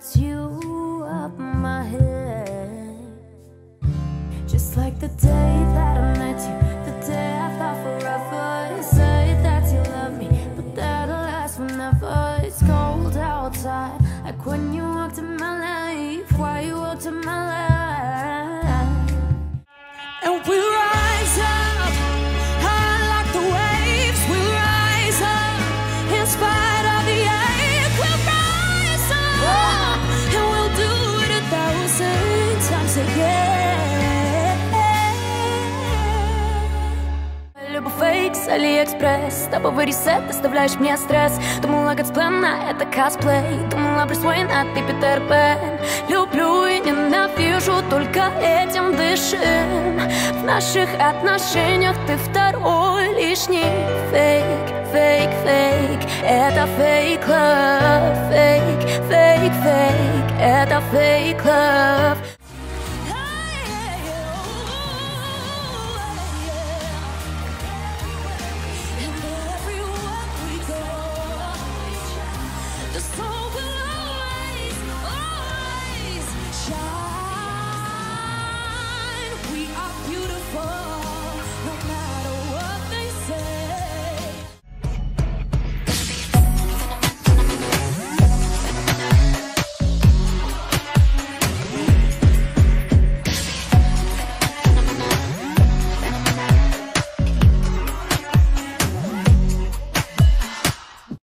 puts you up my head. Just like the day that I met you, the day I thought forever. You say that you love me, but that'll last forever. It's cold outside, like when you фейк с Алиэкспресс. С тобой reset, доставляешь мне стресс. Думала, God's plan, а это косплей. Думала, Брюс а ты Питер Пен. Люблю и ненавижу, только этим дышим. В наших отношениях ты второй лишний. Фейк, фейк, фейк, это fake love. Фейк, фейк, фейк, это fake love.